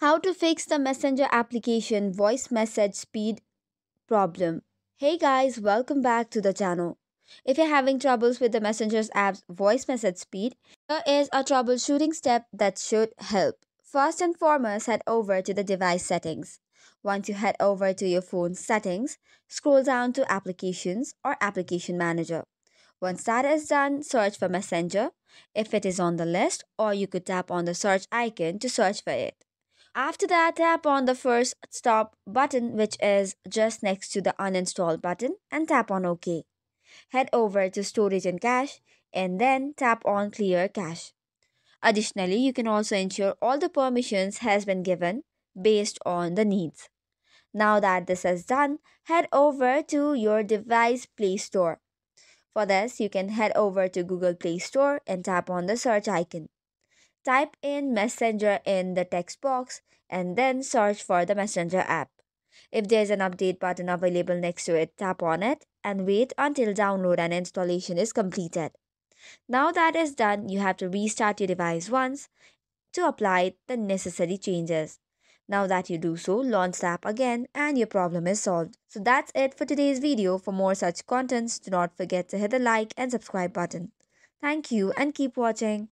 How to fix the Messenger application voice message speed problem. Hey guys, welcome back to the channel. If you're having troubles with the Messenger's app's voice message speed, here is a troubleshooting step that should help. First and foremost, head over to the device settings. Once you head over to your phone settings, scroll down to applications or application manager. Once that is done, search for Messenger if it is on the list or you could tap on the search icon to search for it. After that, tap on the force stop button which is just next to the uninstall button and tap on OK. Head over to storage and cache and then tap on clear cache. Additionally, you can also ensure all the permissions has been given based on the needs. Now that this is done, head over to your device Play Store. For this, you can head over to Google Play Store and tap on the search icon. Type in Messenger in the text box and then search for the Messenger app. If there's an update button available next to it, tap on it and wait until download and installation is completed. Now that is done, you have to restart your device once to apply the necessary changes. Now that you do so, launch the app again and your problem is solved. So that's it for today's video. For more such contents, do not forget to hit the like and subscribe button. Thank you and keep watching.